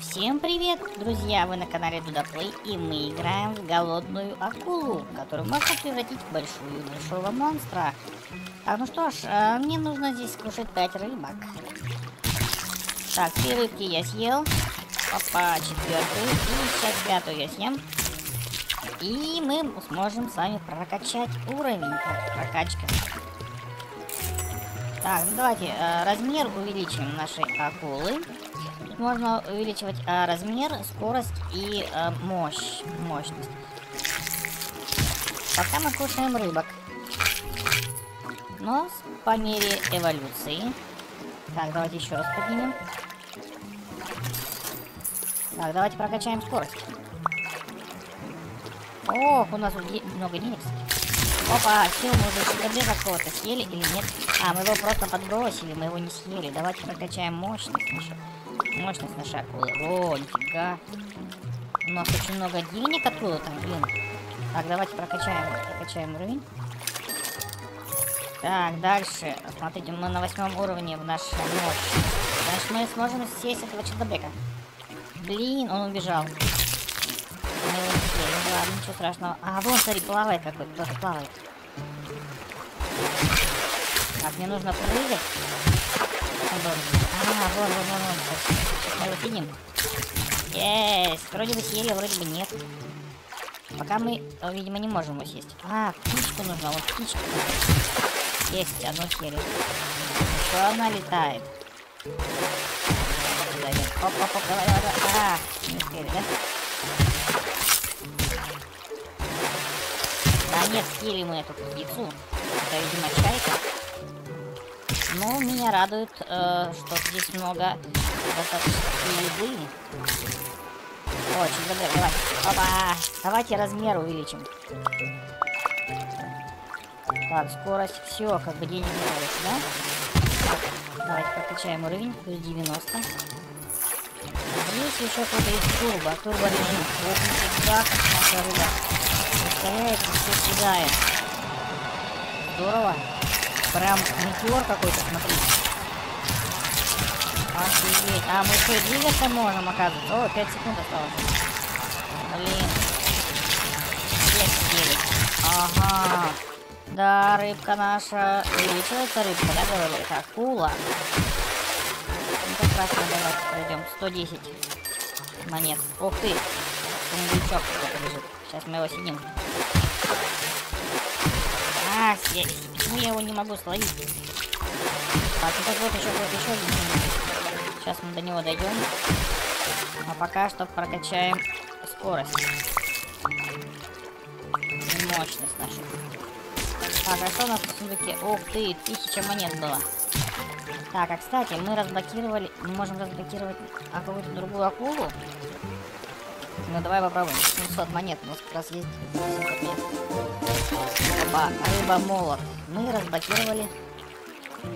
Всем привет, друзья! Вы на канале Дудаплей, и мы играем в голодную акулу, которую можно превратить в большую большого монстра. Так, ну что ж, э, мне нужно здесь скушать 5 рыбок. Так, три рыбки я съел. Опа, четвертую и сейчас пятую я съем. И мы сможем с вами прокачать уровень. Прокачка. Так, давайте э, размер увеличим нашей акулы. Можно увеличивать э, размер, скорость и э, мощь, мощность. Пока мы кушаем рыбок. Но по мере эволюции. Так, давайте еще раз поднимем. Так, давайте прокачаем скорость. Ох, у нас много денег. Опа, все, мы уже себе какого-то съели или нет? А, мы его просто подбросили, мы его не съели. Давайте прокачаем мощность нашу. Мощность нашей акулы. О, нифига. У нас очень много денег откуда там, блин. Так, давайте прокачаем, прокачаем уровень. Так, дальше. Смотрите, мы на восьмом уровне в нашей мощи. Значит, мы сможем съесть этого челдобека. Блин, он убежал. Съели. Ну ладно, ничего страшного. А, вон, смотри, плавает какой-то, кто-то плавает. Так, мне нужно прыгать. А, вон, вон, вон, вон. Мы его кинем. Есть. Вроде бы съели, вроде бы нет. Пока мы, видимо, не можем его съесть. А, птичку нужно, вот птичку. Есть, одну съели. Еще она летает. Оп, оп, оп, давай, давай, давай. А, не успели, да? Да нет, съели мы эту птицу. Это, видимо, чайка. Ну, меня радует, э, что здесь много еды. Очень добро, давай. Опа! Давайте размер увеличим. Так, скорость, все, как бы денег не больше, да? давайте прокачаем уровень, плюс 90. Здесь еще какой-то есть турбо, турбо режим. Вот как наша рыба. Ускоряется, все съедает. Здорово. Прям метеор какой-то, смотри. Офигеть. А, мы и двигаться можем, оказывается. О, 5 секунд осталось. Блин. 9. Ага. Да, рыбка наша увеличивается, рыбка, да, говорю? Это акула. Ну, как раз давайте пройдем. 110 монет. Ух ты. Сундучок лежит. Сейчас мы его сидим. А, я, почему я его не могу словить? Так, ну вот еще, вот еще один. Сейчас мы до него дойдем. А пока что прокачаем скорость. И мощность нашу. Так, а что у нас в сундуке? Ух ты, тысяча монет было. Так, а кстати, мы разблокировали... Мы можем разблокировать а какую-то другую акулу. Ну, давай попробуем. 700 монет. У нас как раз есть 700 монет. Опа, рыба-молот. Мы разблокировали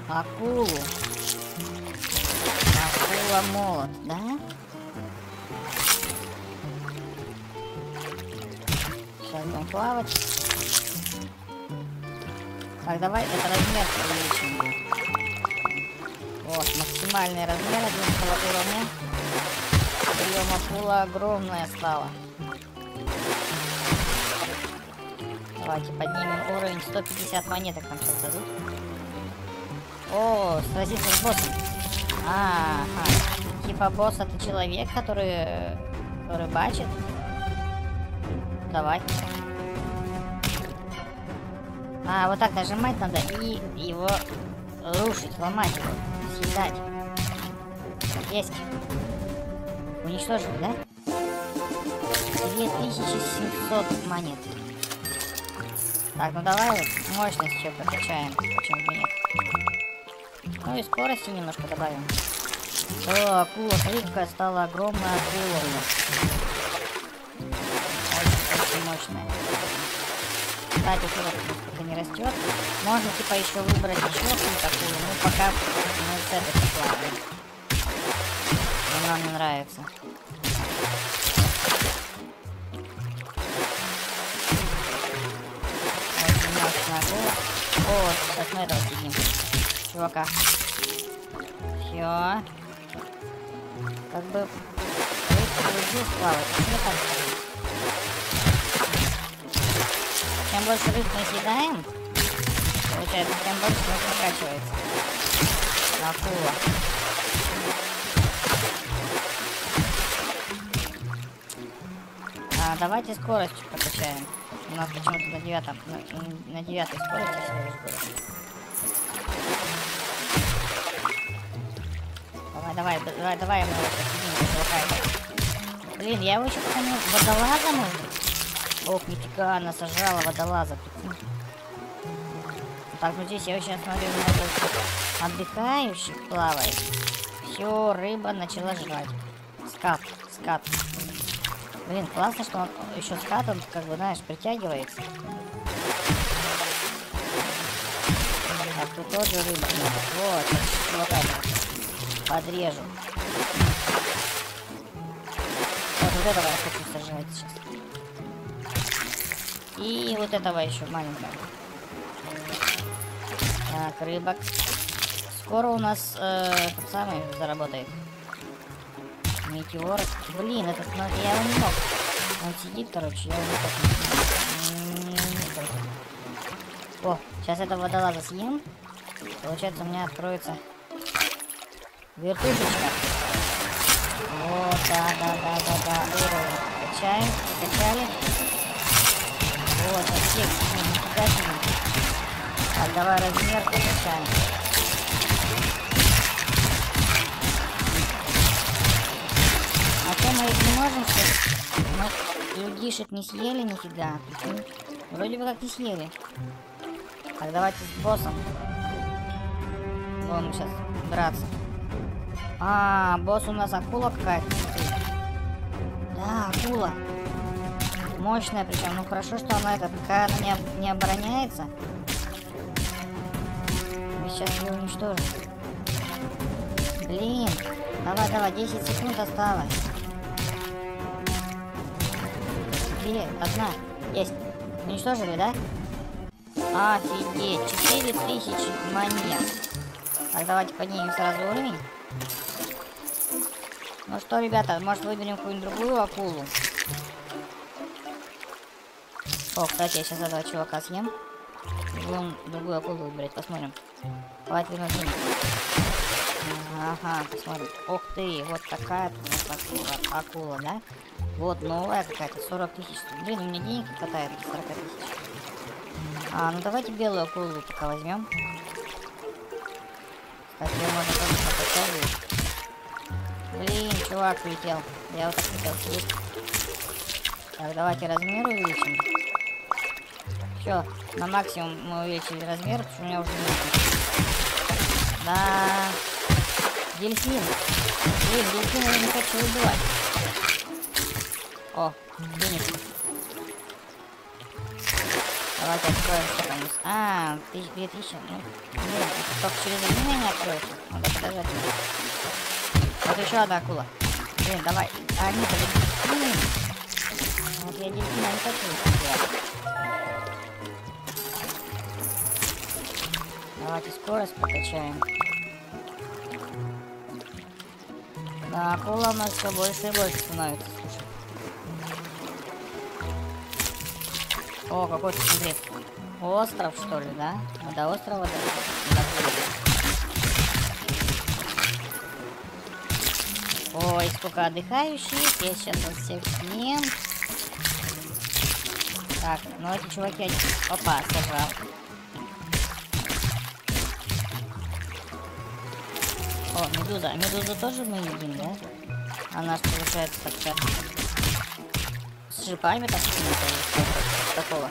акулу. Акула-молот, да? Сейчас будем плавать. Так, давай это размер увеличим. Вот, максимальный размер 11 уровня. Прием акула огромная стала. Давайте поднимем уровень. 150 монеток нам сейчас дадут. О, сразиться с боссом. А, ага. Типа босс это человек, который рыбачит. Давай. А, вот так нажимать надо и его рушить, ломать его, съедать. Есть. Уничтожили, да? 2700 монет. Так, ну давай мощность еще прокачаем. Почему нет? Ну и скорости немножко добавим. О, акула, смотри, стала огромная акула. Очень, очень мощная. Кстати, тут не растет. Можно типа еще выбрать еще какую-то акулу. Ну пока мы с этой поплаваем. Она мне нравится. О, сейчас мы этого сидим. Чувака. Все. как бы Чем больше рыб мы съедаем, получается, тем больше у нас прокачивается. Акула. Давайте скорость прокачаем. У нас почему-то на девятом, на, на девятой скорости всего. Давай, давай, давай, давай его сейчас Блин, я его еще помню водолаза нужно. Ох, нифига, она сожрала водолаза. Так, ну здесь я сейчас смотрю, у отдыхающих плавает. Все, рыба начала жрать. Скат, скат. Блин, классно, что он еще скат, он как бы, знаешь, притягивается. Так, тут тоже рыба. Вот, вот так. Подрежу. Вот, вот этого я хочу сожрать сейчас. И вот этого еще маленького. Так, рыбок. Скоро у нас э, тот самый заработает. Метеор. Блин, этот, ну, я его не мог. Он сидит, короче, я его не мог. О, сейчас это водолаза съем. Получается, у меня откроется вертушечка. Вот, да, да, да, да, да. Уровень. Качаем, качали. Вот, всех, нифига себе. Так, давай размер покачаем. Мы их не можем. Мы людишек не съели нифига. Вроде бы как не съели. Так, давайте с боссом. Будем сейчас драться. А, босс у нас акула какая-то. Да, акула. Мощная причем. Ну хорошо, что она это, пока она не, не обороняется. Мы сейчас ее уничтожим. Блин. Давай, давай, 10 секунд осталось. Две, одна. Есть. Уничтожили, да? Офигеть. 4000 монет. Так, давайте поднимем сразу уровень. Ну что, ребята, может выберем какую-нибудь другую акулу? О, кстати, я сейчас этого чувака съем. Будем другую акулу выбрать, посмотрим. Давайте вернуть Ага, посмотрим. Ух ты, вот такая акула, акула, да? Вот новая какая-то, 40 тысяч. Блин, у меня денег не хватает 40 тысяч. А, ну давайте белую акулу пока возьмем. Кстати, ее можно тоже покачать. Блин, чувак улетел. Я вот хотел сидеть. Так, давайте размер увеличим. Все, на максимум мы увеличили размер, потому что у меня уже нет. Да. Дельфин. Блин, дельфина я не хочу убивать. О, денег. Давайте откроем, что там есть. А, тысяч, две тысячи. Ну, только через один не откроется. Надо подождать. Вот еще одна акула. Блин, давай. А, нет, это дельфин. Вот я дельфина не хочу. Давайте скорость покачаем. Да, акула у нас все больше и больше становится, О, какой-то, смотри, остров, что ли, да? Мы до острова Ой, сколько отдыхающих. Я сейчас вас всех съем. Так, ну эти чуваки... Опа, сожрал. О, медуза. Медузу тоже мы едим, да? Она получается так с шипами так такого.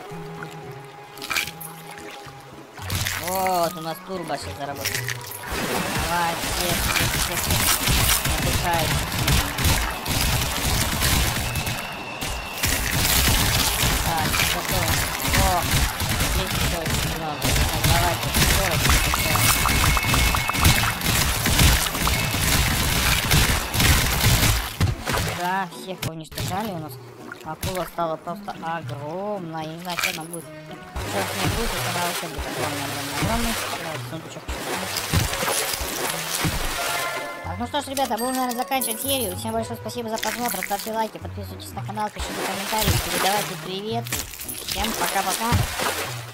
Вот, у нас турбо сейчас заработает. Давай, всех, Акула стала просто огромная. Не знаю, что она будет. Что с ней будет, это она вообще будет огромная, огромная, огромная. Сундучок. Так, ну что ж, ребята, будем, наверное, заканчивать серию. Всем большое спасибо за просмотр. Ставьте лайки, подписывайтесь на канал, пишите комментарии, передавайте привет. Всем пока-пока.